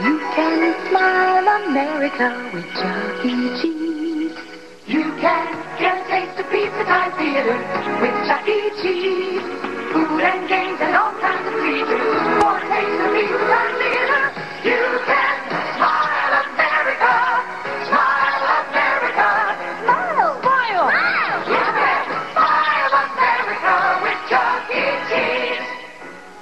You can smile America with Chuck E. Cheese. You can get a taste of Pizza Time Theater